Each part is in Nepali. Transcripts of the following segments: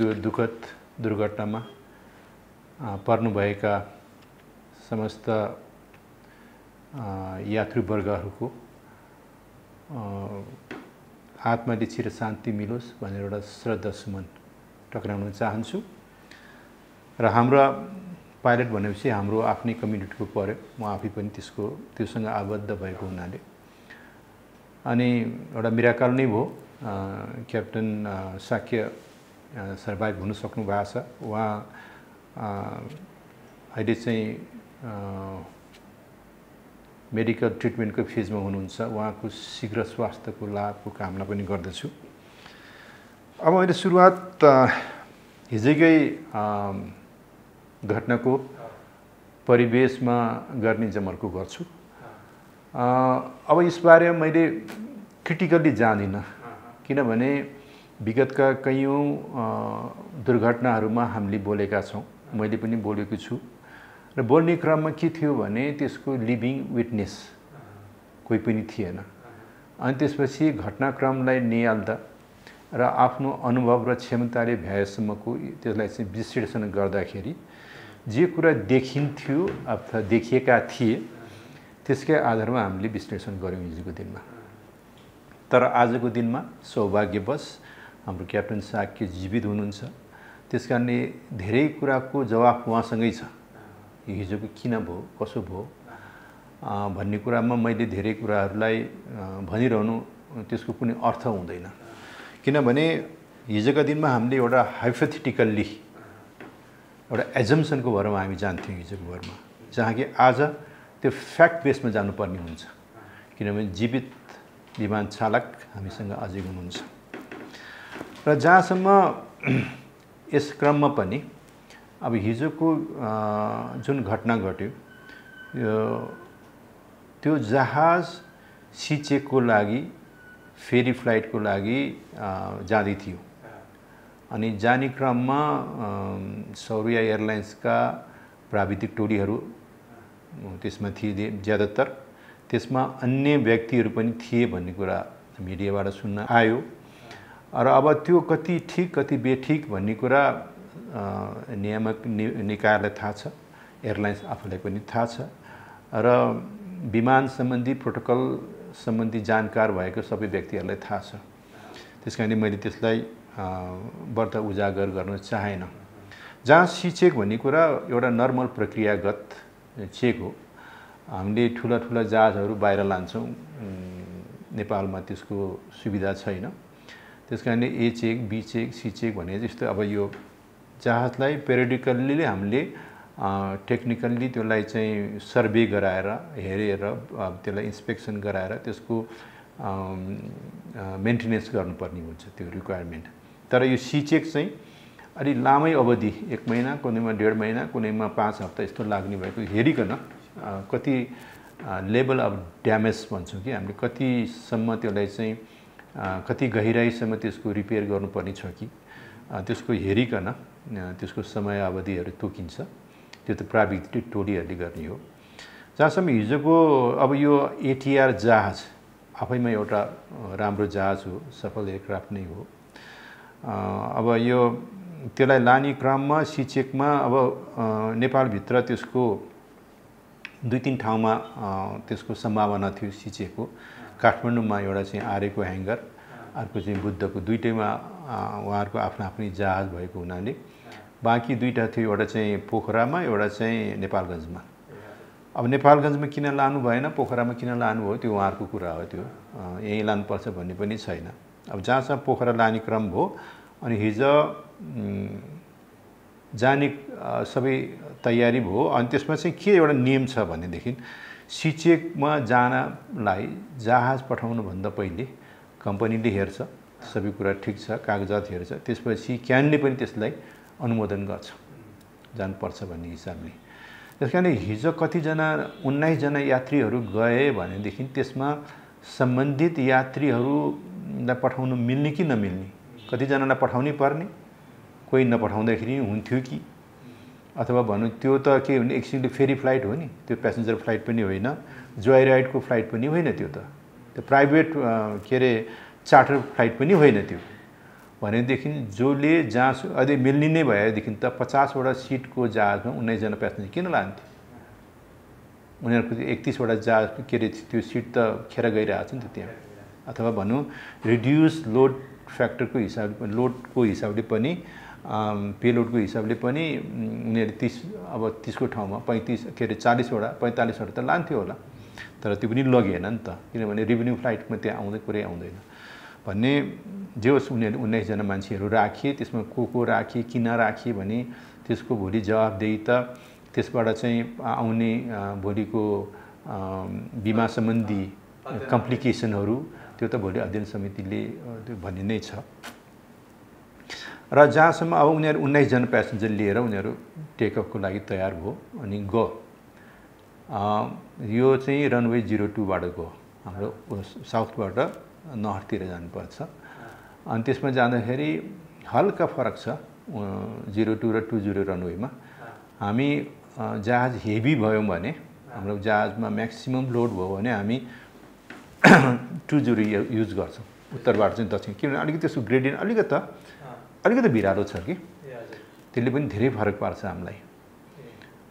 दुःखद दुर्घटनामा पर्नुभएका समस्त यात्रुवर्गहरूको आत्माले चिर शान्ति मिलोस् भनेर एउटा श्रद्धा सुमन टक्राउन चाहन्छु। र हाम्रा पाइलट भनेपछि हाम्रो आफ्नै कम्युनिटीको पऱ्यो। म आफै पनि त्यसको त्योसँग आबद्ध भएको हुनाले। अनि एउटा मिराकाल नै भयो। क्याप्टन साक्य सर्भाइभ हुन सक्नु भएको छ उहाँ अहिले चाहिँ मेडिकल ट्रिटमेन्टको फेजमा हुनुहुन्छ उहाँको शीघ्र स्वास्थ्यको लाभको कामना पनि गर्दछु अब मैले सुरुवात हिजोकै घटनाको परिवेशमा गर्ने जमर्को गर्छु अब यसबारे मैले क्रिटिकल्ली जाँदिनँ किनभने विगतका कैयौँ दुर्घटनाहरूमा हामीले बोलेका छौँ। मैले पनि बोलेको छु। र बोल्ने क्रममा के थियो भने त्यसको लिभिङ विटनेस कोही पनि थिएन। अनि त्यसपछि घटनाक्रमलाई निहाल्दा र आफ्नो अनुभव र क्षमताले भ्याएसम्मको त्यसलाई चाहिँ विश्लेषण गर्दाखेरि जे कुरा देखिन्थ्यो अथवा देखिएका थिए त्यसकै आधारमा हामीले विश्लेषण गऱ्यौँ हिजोको दिनमा। तर आजको दिनमा सौभाग्यवश हाम्रो क्याप्टन साक्य जीवित हुनुहुन्छ। त्यस कारणले धेरै कुराको जवाफ उहाँसँगै छ। हिजोको किन भयो कसो भयो भन्ने कुरामा मैले धेरै कुराहरूलाई भनिरहनु त्यसको कुनै अर्थ हुँदैन। किनभने हिजोका दिनमा हामीले एउटा हाइपोथेटिकल्ली एउटा एजम्सनको भरमा हामी जान्थ्यौँ हिजोको भरमा जहाँ कि आज त्यो फ्याक्ट बेसमा जानुपर्ने हुन्छ। किनभने जीवित विमान चालक हामीसँग अझै हुनुहुन्छ। र जहाँसम्म यस क्रममा पनि अब हिजोको जुन घटना घट्यो त्यो जहाज सिचेकको लागि फेरी फ्लाइटको लागि जाँदै थियो। अनि जाने क्रममा सौर्या एयरलाइन्सका प्राविधिक टोलीहरू त्यसमा थिए ज्यादातर। त्यसमा अन्य व्यक्तिहरू पनि थिए भन्ने कुरा मिडियाबाट सुन्न आयो। र अब त्यो कति ठिक कति बेठिक भन्ने कुरा नियामक नि निकायलाई थाहा छ एयरलाइन्स आफूलाई पनि थाहा छ। र विमान सम्बन्धी प्रोटोकल सम्बन्धी जानकार भएको सबै व्यक्तिहरूलाई थाहा छ। त्यस कारणले मैले त्यसलाई व्रत उजागर गर्न चाहेन। जहाँ सी चेक भन्ने कुरा एउटा नर्मल प्रक्रियागत चेक हो हामीले ठुला ठुला जहाजहरू बाहिर लान्छौँ। नेपालमा त्यसको सुविधा छैन। त्यस कारणले A check B check C check भने जस्तो अब यो जहाजलाई पेरिडिकल्ली हामीले टेक्निकल्ली त्यसलाई चाहिँ सर्वे गराएर हेरेर त्यसलाई इन्सपेक्सन गराएर त्यसको मेन्टेनेन्स गर्नुपर्ने हुन्छ त्यो रिक्वायरमेन्ट तर यो सी चेक चाहिँ अलि लामै अवधि एक महिना कुनैमा डेढ महिना कुनैमा पाँच हप्ता यस्तो लाग्ने भएको हेरिकन कति लेभल अफ ड्यामेज भन्छौँ कि हामीले कतिसम्म त्यसलाई चाहिँ कति गहिराइसम्म त्यसको रिपेयर गर्नुपर्ने छ कि? त्यसको हेरिकन त्यसको समय अवधिहरू तोकिन्छ। त्यो त प्राविधिक टोलीहरूले गर्ने हो। जहाँसम्म हिजोको अब यो एटिआर जहाज आफैमा एउटा राम्रो जहाज हो सफल एयरक्राफ्ट नै हो। अब यो त्यसलाई लाने क्रममा सिचेकमा अब नेपालभित्र त्यसको दुई तिन ठाउँमा त्यसको सम्भावना थियो सिचेकको। काठमाडौँमा एउटा चाहिँ आरेको ह्याङ्गर अर्को चाहिँ बुद्धको दुइटैमा उहाँहरूको आफ्नो आफ्नै जहाज भएको हुनाले बाँकी दुईवटा थियो एउटा चाहिँ पोखरामा एउटा चाहिँ नेपालगञ्जमा। अब नेपालगञ्जमा किन लानु भएन पोखरामा किन लानुभयो त्यो उहाँहरूको कुरा हो त्यो। यहीँ लानुपर्छ भन्ने पनि छैन। अब जहाँसम्म पोखरा लाने क्रम भयो अनि हिजो जाने सबै तयारी भयो अनि त्यसमा चाहिँ के एउटा नियम छ भनेदेखि सिचेकमा जानलाई जहाज पठाउनुभन्दा पहिले कम्पनीले हेर्छ सबै कुरा ठिक छ कागजात हेर्छ त्यसपछि क्यानले पनि त्यसलाई अनुमोदन गर्छ जानुपर्छ भन्ने हिसाबले। त्यस कारणले हिजो कतिजना उन्नाइसजना यात्रीहरू गए भनेदेखि त्यसमा सम्बन्धित यात्रीहरूलाई पठाउनु मिल्ने कि नमिल्ने? कतिजनालाई पठाउनै पर्ने? कोही नपठाउँदाखेरि हुन्थ्यो कि? अथवा भनौँ त्यो त के भने एकछिनले फेरि फ्लाइट हो नि त्यो प्यासेन्जर फ्लाइट पनि होइन जोय राइडको फ्लाइट पनि होइन त्यो त। त्यो प्राइभेट के अरे चार्टर फ्लाइट पनि होइन त्यो। भनेदेखि जसले जहाँ अझै मिल्ने नै भएदेखि त पचासवटा सिटको जहाजमा उन्नाइसजना प्यासेन्जर किन लान्थ्यो उनीहरूको एकतिसवटा जहाज के अरे त्यो सिट त खेर गइरहेको छ नि त त्यहाँ। अथवा भनौँ रिड्युस लोड फ्याक्टरको हिसाबले लोडको हिसाबले पनि पेलोडको हिसाबले पनि उनीहरूले तिस अब तिसको ठाउँमा पैँतिस के अरे चालिसवटा पैँतालिसवटा त लान्थ्यो होला। तर त्यो पनि लगेन नि त। किनभने रेभेन्यू फ्लाइटमा त्यहाँ आउँदै कुरै आउँदैन। भन्ने जे होस् उनीहरूले उन्नाइसजना मान्छेहरू राखिए त्यसमा को को राखिए किन राखिए भने त्यसको भोलि जवाबदेही त त्यसबाट चाहिँ आउने भोलिको बिमा सम्बन्धी कम्प्लिकेसनहरू त्यो त भोलि अध्ययन समितिले भन्ने नै छ। र जहाँसम्म अब उनीहरू उन्नाइसजना प्यासेन्जर लिएर उनीहरू टेकअपको लागि तयार भयो अनि गयो। यो चाहिँ रनवे जिरो टूबाट गयो। हाम्रो साउथबाट नर्थतिर जानुपर्छ। अनि त्यसमा जाँदाखेरि हल्का फरक छ जिरो टू र टू जिरो रनवेमा। हामी जहाज हेभी भयौँ भने हाम्रो जहाजमा म्याक्सिमम् लोड भयो भने हामी टु जिरो युज गर्छौँ। उत्तरबाट चाहिँ दक्षिण। किनभने अलिकति त्यसको ग्रेडियन्ट अलिकति अलिकति भिरालो छ कि? त्यसले पनि धेरै फरक पार्छ हामीलाई।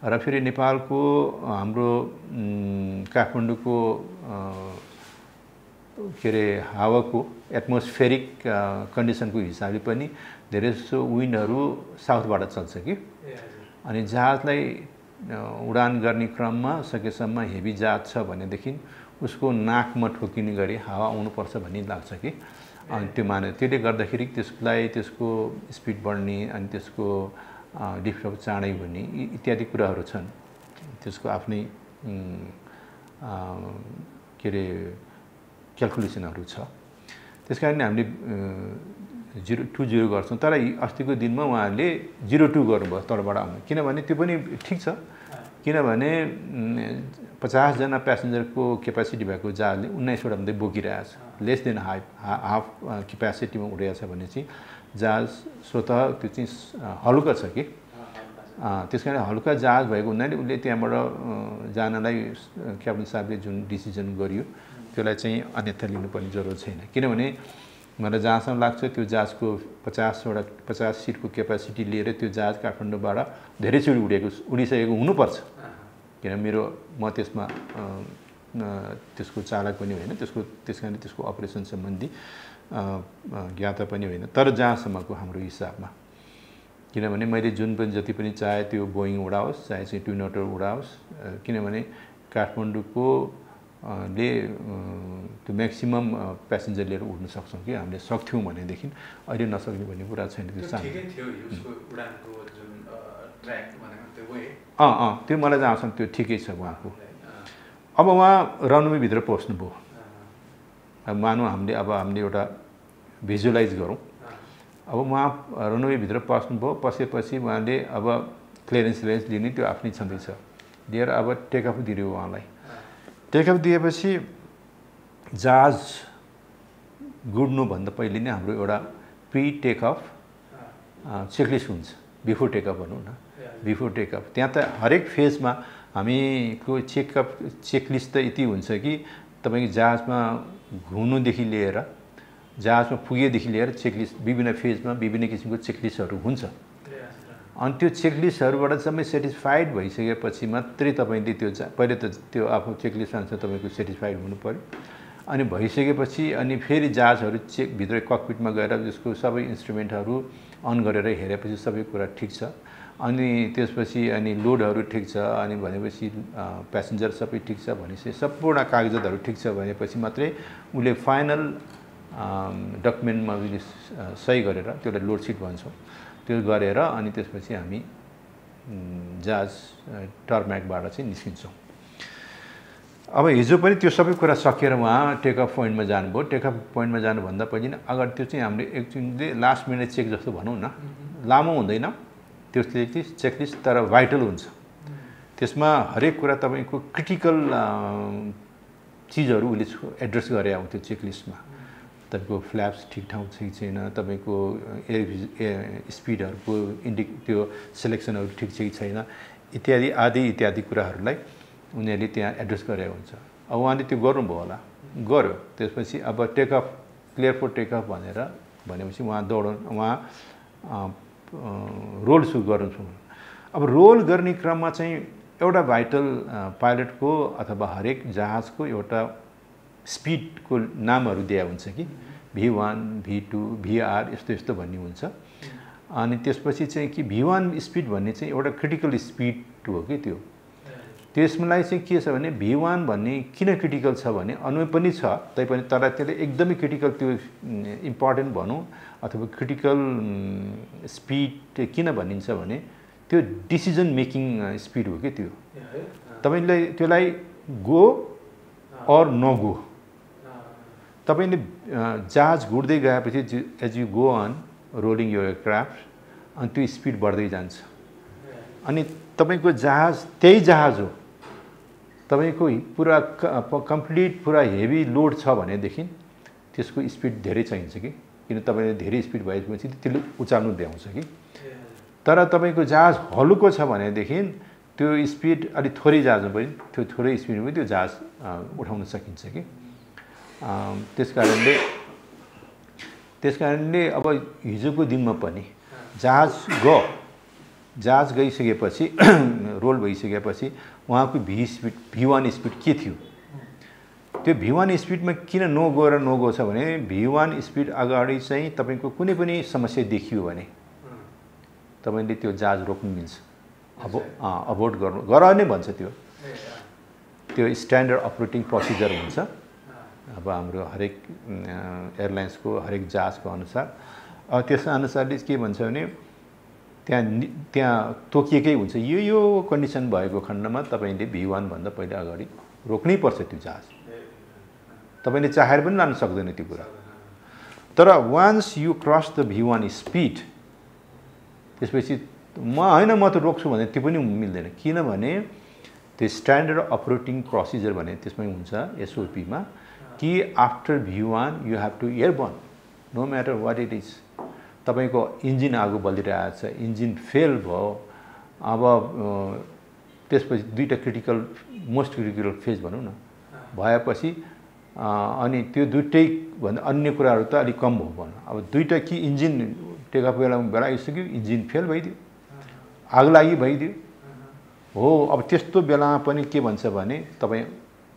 र फेरि नेपालको हाम्रो काठमाडौँको के अरे हावाको एटमोस्फेरिक कन्डिसनको हिसाबले पनि धेरै जसो विन्डहरू साउथबाट चल्छ कि? अनि जहाजलाई उडान गर्ने क्रममा सकेसम्म हेभी जहाज छ भनेदेखि उसको नाकमा ठोकिने गरी हावा आउनुपर्छ भन्ने लाग्छ कि? अनि त्यो माने त्यसले गर्दाखेरि त्यसलाई त्यसको स्पिड बढ्ने अनि त्यसको लिफ्ट चाँडै हुने इत्यादि कुराहरू छन्। त्यसको आफ्नै के अरे क्यालकुलेसनहरू छ। त्यस कारण हामीले जिरो टू जिरो गर्छौँ। तर अस्तिको दिनमा उहाँहरूले जिरो टू गर्नुभयो तलबाट आउनु। किनभने त्यो पनि ठिक छ। किनभने पचासजना प्यासेन्जरको क्यापेसिटी भएको जहाजले उन्नाइसवटा मात्रै बोकिरहेछ लेस देन हाफ हाफ क्यापेसिटीमा उडेको छ भने चाहिँ जहाज स्वत त्यो चाहिँ हल्का छ कि। त्यस कारण हल्का जहाज भएको हुनाले उसले त्यहाँबाट जानलाई क्याप्टन साहबले जुन डिसिजन गरियो त्यसलाई चाहिँ अन्यथा लिनुपर्ने जरुरत छैन। किनभने मलाई जहाँसम्म लाग्छ त्यो जहाजको पचासवटा पचास सिटको क्यापेसिटी लिएर त्यो जहाज काठमाडौँबाट धेरैचोटि उडेको उडिसकेको हुनुपर्छ। किन मेरो म त्यसमा त्यसको चालक पनि होइन त्यसको त्यस कारण त्यसको अपरेसन सम्बन्धी ज्ञाता पनि होइन। तर जहाँसम्मको हाम्रो हिसाबमा किनभने मैले जुन पनि जति पनि चाहे त्यो बोइङ उडाओस् चाहे चाहिँ ट्विनटर उडाओस् किनभने काठमाडौँको ले त्यो म्याक्सिमम् प्यासेन्जर लिएर उड्न सक्छौँ कि हामीले सक्थ्यौँ भनेदेखि अहिले नसक्ने भन्ने कुरा छैन त्यो अँ अँ त्यो मलाई जहाँसम्म त्यो ठिकै छ उहाँको। अब उहाँ रनवेभित्र पस्नुभयो। अब मानौँ हामीले अब हामीले एउटा भिजुलाइज गरौँ। अब उहाँ रनवेभित्र पस्नुभयो पसेपछि उहाँले अब क्लियरेन्स क्लियरेन्स लिने त्यो आफ्नै छँदैछ। लिएर अब टेकअप दियो उहाँलाई। टेकअप दिएपछि जहाज गुड्नुभन्दा पहिले नै हाम्रो एउटा प्रि टेकअप चेकलिस्ट हुन्छ। बिफोर टेकअप भनौँ न। बिफोर टेकअप त्यहाँ त हरेक फेजमा हामीको चेकअप चेकलिस्ट त यति हुन्छ कि तपाईँको जहाजमा घुम्नुदेखि लिएर जहाजमा पुगेदेखि लिएर चेकलिस्ट विभिन्न फेजमा विभिन्न किसिमको चेकलिस्टहरू हुन्छ। अनि त्यो चेकलिस्टहरूबाट सबै सेटिस्फाइड भइसकेपछि मात्रै तपाईँले त्यो पहिले त त्यो आफ्नो चेकलिस्ट अनुसार तपाईँको सेटिस्फाइड हुनु पऱ्यो अनि भइसकेपछि अनि फेरि जहाजहरू चेक भित्र ककपिटमा गएर त्यसको सबै इन्स्ट्रुमेन्टहरू अन गरेर हेरेपछि सबै कुरा ठिक छ। अनि त्यसपछि अनि लोडहरू ठिक छ अनि भनेपछि प्यासेन्जर सबै ठिक छ भनेपछि सम्पूर्ण कागजातहरू ठिक छ भनेपछि मात्रै उसले फाइनल डकुमेन्टमा सही गरेर त्यसलाई लोडसिट भन्छौँ। त्यो गरेर अनि त्यसपछि हामी जहाज टर्म्याकबाट चाहिँ निस्किन्छौँ। अब हिजो पनि त्यो सबै कुरा सकेर उहाँ टेकअप पोइन्टमा जानुभयो। टेकअप पोइन्टमा जानुभन्दा पहिले अगाडि त्यो चाहिँ हामीले एकचोटि लास्ट मिनट चेक जस्तो भनौँ न। लामो हुँदैन। त्यसले चाहिँ चेकलिस्ट तर भाइटल हुन्छ। त्यसमा हरेक कुरा तपाईँको क्रिटिकल चिजहरू उसले एड्रेस गरे आउँथ्यो चेकलिस्टमा तपाईँको फ्ल्याप्स ठिक ठाउँ ठिक छैन तपाईँको एयर स्पिडहरूको इन्डि त्यो सेलेक्सनहरू ठिक छ कि छैन इत्यादि आदि इत्यादि कुराहरूलाई उनीहरूले त्यहाँ एड्रेस गरेको हुन्छ। अब उहाँले त्यो गर्नुभयो होला। गर्यो। त्यसपछि अब टेकअफ क्लियर फर टेकअफ भनेर भनेपछि उहाँ दौड उहाँ रोल सुरु गर्नु अब रोल गर्ने क्रममा चाहिँ एउटा भाइटल पाइलटको अथवा हरेक जहाजको एउटा स्पिडको नामहरू दिया हुन्छ कि? भी वान भी टू भिआर यस्तो यस्तो भन्ने हुन्छ। अनि त्यसपछि चाहिँ कि भी वान स्पिड भन्ने चाहिँ एउटा क्रिटिकल स्पिड हो कि त्यो? त्यसलाई चाहिँ के छ भने भी वान भन्ने किन क्रिटिकल छ भने अनुय पनि छ तैपनि तर त्यसले एकदमै क्रिटिकल त्यो इम्पोर्टेन्ट भनौँ अथवा क्रिटिकल स्पिड किन भनिन्छ भने त्यो डिसिजन मेकिङ स्पिड हो कि त्यो। तपाईँले त्यसलाई गो अर नगो तपाईँले जहाज घुट्दै गएपछि as you go on rolling यो एयरक्राफ्ट अनि त्यो स्पिड बढ्दै जान्छ। अनि तपाईँको जहाज त्यही जहाज हो। तपाईँको पुरा कम्प्लिट पुरा हेभी लोड छ भनेदेखि त्यसको स्पिड धेरै चाहिन्छ कि? किन तपाईँले धेरै स्पिड भएपछि त्यसले उचाल्नु भ्याउँछ कि? तर तपाईँको जहाज हलुको छ भनेदेखि त्यो स्पिड अलिक थोरै जहाजमा पनि त्यो थोरै स्पिडमा पनि त्यो जहाज उठाउन सकिन्छ कि? त्यस कारणले त्यस कारणले अब हिजोको दिनमा पनि जहाज ग जहाज गइसकेपछि रोल भइसकेपछि उहाँको V speed V one speed के थियो? त्यो भी वान स्पिडमा किन नो गएर नो गो छ भने भी वान स्पिड अगाडि चाहिँ तपाईँको कुनै पनि समस्या देखियो भने तपाईँले त्यो जहाज रोक्नु मिल्छ। अब अभोइड गर्नु गर नै भन्छ त्यो। त्यो स्ट्यान्डर्ड अपरेटिङ प्रोसिजर हुन्छ। अब हाम्रो हरेक एयरलाइन्सको हरेक जहाजको अनुसार। त्यस अनुसारले के भन्छ भने त्यहाँ त्यहाँ तोकिएकै हुन्छ। यो यो कन्डिसन भएको खण्डमा तपाईँले भी वानभन्दा पहिला अगाडि रोक्नै पर्छ त्यो जहाज। तपाईँले चाहेर पनि लान सक्दैन त्यो कुरा। तर once you cross the V one speed त्यसपछि म होइन म त रोक्छु भने त्यो पनि मिल्दैन। किनभने त्यो स्ट्यान्डर्ड अपरेटिङ प्रोसिजर भने त्यसमै हुन्छ एसओपीमा कि after V one you have to airborne no matter what it is तपाईँको इन्जिन आगो बलिरहेको छ इन्जिन फेल भयो अब त्यसपछि दुईवटा क्रिटिकल मोस्ट क्रिटिकल फेज भनौँ न भएपछि अनि त्यो दुइटै भन्दा अन्य कुराहरू त अलिक कम भयो भनौँ। अब दुइटा कि इन्जिन टेकअप बेलामा बेला आइसक्यो इन्जिन फेल भइदियो आग लागि भइदियो। हो अब त्यस्तो बेलामा पनि के भन्छ भने तपाईँ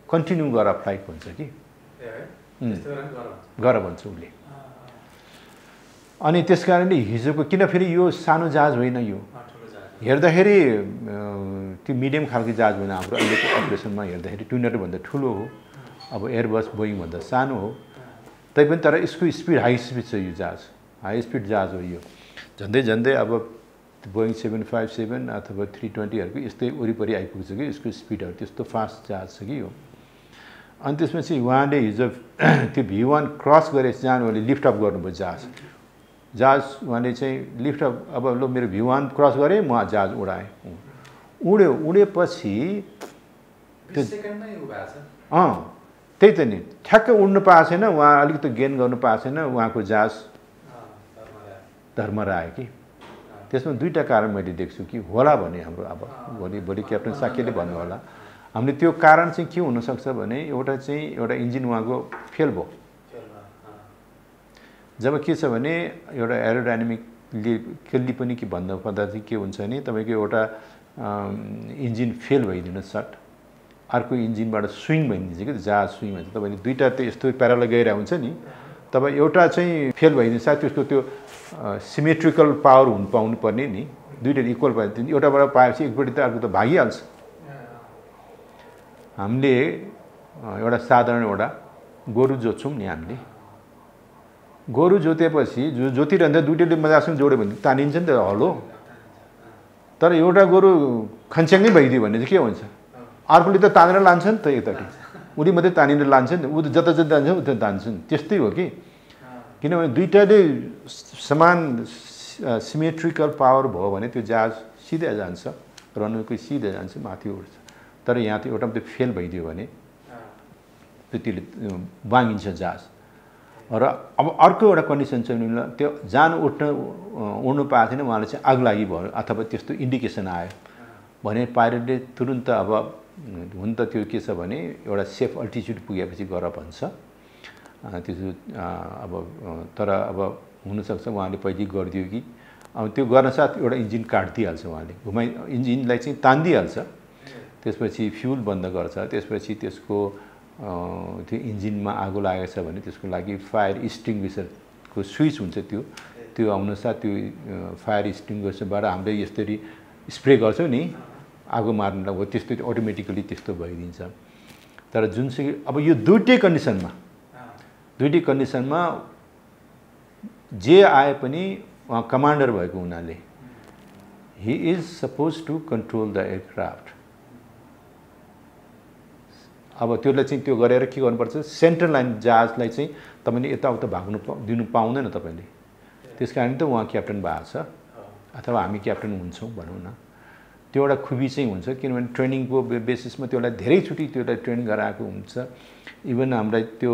कन्टिन्यू गर फ्लाइट भन्छ कि। गर भन्छ उसले। अनि त्यस कारणले हिजोको किन फेरि यो सानो जहाज होइन यो? हेर्दाखेरि त्यो मिडियम खालको जहाज होइन हाम्रो अहिलेको अपरेसनमा हेर्दाखेरि ट्विनरभन्दा ठुलो हो। अब एयरबस बोइङभन्दा सानो हो। तैपनि तर यसको स्पिड हाई स्पिड छ यो जहाज हाई स्पिड जहाज हो यो। झन्डै झन्डै अब बोइङ सेभेन फाइभ सेभेन अथवा थ्री ट्वेन्टीहरूको यस्तै वरिपरि आइपुग्छ कि यसको स्पिडहरू त्यस्तो फास्ट जहाज छ कि यो अनि त्यसपछि उहाँले हिजो त्यो भी वान क्रस गरेर जानु लिफ्ट अप गर्नुभयो जहाज जहाज उहाँले चाहिँ लिफ्ट अब ल मेरो भी वान क्रस गरेँ म जहाज उडाएँ। उड्यो उडेपछि अँ त्यही त नि। ठ्याक्कै उड्नु पाएको छैन उहाँ अलिकति गेन गर्नु पाएको छैन उहाँको जहाज धर्मरा आयो कि? त्यसमा दुईवटा कारण मैले देख्छु कि होला भने हाम्रो अब भोलि भोलि क्याप्टन साकेले भन्नु होला। हामीले त्यो कारण चाहिँ के हुनसक्छ भने एउटा चाहिँ एउटा इन्जिन उहाँको फेल भयो। जब के छ भने एउटा एरोडाइनामिकले कसले पनि के भन्दा पर्दा चाहिँ के हुन्छ भने तपाईँको एउटा इन्जिन फेल भइदिनु सट अर्को इन्जिनबाट स्विङ भइदिन्छ कि जहाज स्विङ भन्छ। तपाईँले दुईवटा त यस्तो प्यारालाई गइरहेको हुन्छ नि। तपाईँ एउटा चाहिँ फेल भइदिन्छ त्यसको त्यो सिमेट्रिकल पावर हुनु पाउनु पर्ने नि दुइटा इक्वल पायो एउटाबाट पाएपछि एकपट्टि त अर्को त भागिहाल्छ। हामीले एउटा साधारण एउटा गोरु जोत्छौँ नि हामीले। गोरु जोतेपछि जो जोतिरहँदा दुइटैले मजासँग जोड्यो भने तानिन्छ नि त हलो। तर एउटा गोरु खन्च्याङ्गै भइदियो भने चाहिँ के हुन्छ? अर्कोले त तानेर लान्छ नि त यतापट्टि उसले मात्रै तानेर लान्छ नि ऊ जता जता जान्छ उता तान्छ नि। त्यस्तै हो कि? किनभने दुइटाले समान सिमेट्रिकल पावर भयो भने त्यो जहाज सिधै जान्छ। रनवेको सिधै जान्छ माथि उठ्छ। तर यहाँ त एउटा मात्रै फेल भइदियो भने त्यसले बाँगिन्छ जहाज। र अब अर्को एउटा कन्डिसन चाहिँ भने त्यो जान उठ्न उड्नु पाएको थिएन उहाँले चाहिँ आग लागि भयो अथवा त्यस्तो इन्डिकेसन आयो भने पाइलटले तुरुन्त अब हुन त त्यो के छ भने एउटा सेफ अल्टिच्युड पुगेपछि गर भन्छ। त्यो अब तर अब हुनसक्छ उहाँले पहिले गरिदियो कि। अब त्यो गर्न साथ एउटा इन्जिन काटिदिइहाल्छ उहाँले। घुमाइ इन्जिनलाई चाहिँ तानिदिइहाल्छ त्यसपछि फ्युल बन्द गर्छ। त्यसपछि त्यसको त्यो इन्जिनमा आगो लागेको छ भने त्यसको लागि फायर स्टिङ्विसरको स्विच हुन्छ त्यो। त्यो आउनुसाथ त्यो फायर स्टिङ्विसरबाट हामीले यसरी स्प्रे गर्छौँ नि आगो मार्नलाई। हो त्यस्तो अटोमेटिकली त्यस्तो भइदिन्छ। तर जुनसुकै अब यो दुइटै कन्डिसनमा दुइटै कन्डिसनमा जे आए पनि उहाँ कमान्डर भएको हुनाले he is suppose to control the aircraft अब त्यसलाई चाहिँ त्यो गरेर के गर्नुपर्छ? सेन्ट्रल लाइन जहाजलाई चाहिँ तपाईँले यताउता भाग्नु दिनु पाउँदैन तपाईँले। त्यस कारण त उहाँ क्याप्टन भएको छ। अथवा हामी क्याप्टन हुन्छौँ भनौँ न। त्यो एउटा खुबी चाहिँ हुन्छ किनभने ट्रेनिङको बेसिसमा त्यसलाई धेरैचोटि त्यसलाई ट्रेन गराएको हुन्छ। इभन हामीलाई त्यो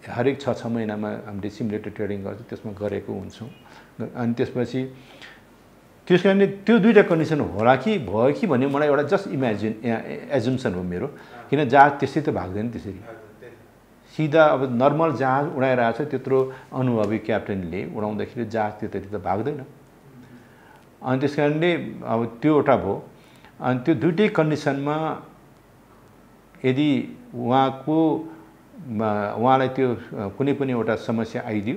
हरेक छ छ महिनामा हामीले सिमुलेटर ट्रेनिङ गर्छौँ त्यसमा गरेको हुन्छौँ। अनि त्यसपछि त्यस कारणले त्यो दुइटा कन्डिसन होला कि भयो कि भन्ने मलाई एउटा जस्ट इमेजिन एजुम्सन हो मेरो। किन जहाज त्यसै त भाग्दैन त्यसरी। सिधा अब नर्मल जहाज उडाइरहेको छ त्यत्रो अनुभवी क्याप्टेनले उडाउँदाखेरि जहाज त्यतरी त भाग्दैन। अनि त्यस कारणले अब त्यो एउटा भयो। अनि त्यो दुइटै कन्डिसनमा यदि उहाँको उहाँलाई त्यो कुनै पनि एउटा समस्या आइदियो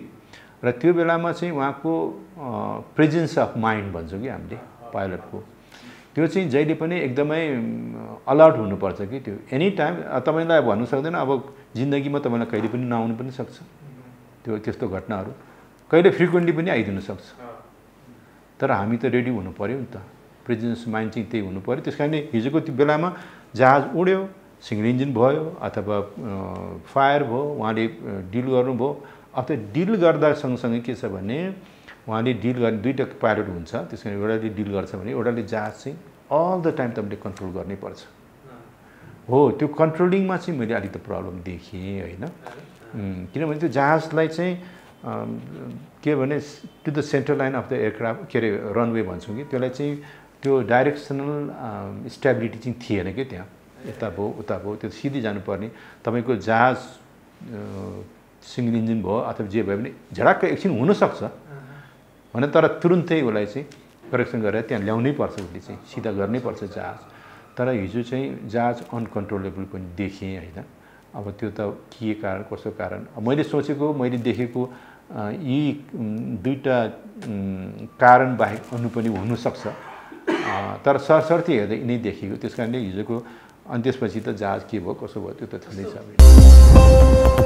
र त्यो बेलामा चाहिँ उहाँको प्रेजेन्स अफ माइन्ड भन्छौँ कि हामीले पाइलटको त्यो चाहिँ जहिले पनि एकदमै अलर्ट हुनुपर्छ कि त्यो। एनी टाइम तपाईँलाई भन्नु सक्दैन अब जिन्दगीमा तपाईँलाई कहिले पनि नआउनु पनि सक्छ। त्यो त्यस्तो घटनाहरू कहिले फ्रिक्वेन्टली पनि आइदिनु सक्छ। तर हामी त रेडी हुनु पऱ्यो नि त। प्रेजेन्स माइन्ड चाहिँ त्यही हुनु पऱ्यो त्यस कारणले हिजोको त्यो बेलामा जहाज उड्यो सिङ्गल इन्जिन भयो अथवा फायर भयो उहाँले डिल गर्नुभयो। अब त्यो डिल गर्दा सँगसँगै के छ भने उहाँले डिल गर्ने दुईवटा पाइलट हुन्छ त्यस कारण एउटाले डिल गर्छ भने एउटाले जहाज चाहिँ अल द टाइम तपाईँले कन्ट्रोल गर्नै पर्छ हो त्यो कन्ट्रोलिङमा चाहिँ मैले अलिकति प्रब्लम देखेँ होइन किनभने त्यो जहाजलाई चाहिँ के भने to the central line of the aircraft के अरे रनवे भन्छौँ कि त्यसलाई चाहिँ त्यो डाइरेक्सनल स्टेबिलिटी चाहिँ थिएन कि त्यहाँ यता भयो उता भयो त्यो सिधै जानुपर्ने तपाईँको जहाज सिङ्गल इन्जिन भयो अथवा जे भयो भने झडक्क एकछिन हुनसक्छ भने तर तुरुन्तै उसलाई चाहिँ करेक्सन गरेर त्यहाँ ल्याउनै पर्छ उसले चाहिँ सिधा गर्नै पर्छ जहाज तर हिजो चाहिँ जहाज अनकन्ट्रोलेबल पनि देखेँ होइन अब त्यो त के कारण कस्तो कारण मैले सोचेको मैले देखेको यी दुईवटा कारण बाहेक अनु पनि हुनसक्छ तर सरसर्ती हेर्दा यिनै देखेको त्यस कारणले हिजोको अनि त्यसपछि त जहाज के भयो कसो भयो त्यो त छँदैछ